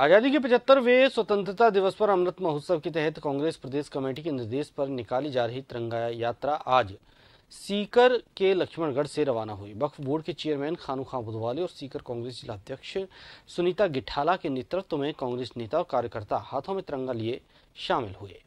आज़ादी के पचहत्तरवें स्वतंत्रता दिवस पर अमृत महोत्सव के तहत कांग्रेस प्रदेश कमेटी के निर्देश पर निकाली जा रही तिरंगा यात्रा आज सीकर के लक्ष्मणगढ़ से रवाना हुई। वक्फ बोर्ड के चेयरमैन खानू खां बुधवाले और सीकर कांग्रेस जिला अध्यक्ष सुनीता गिठाला के नेतृत्व में कांग्रेस नेता और कार्यकर्ता हाथों में तिरंगा लिए शामिल हुए।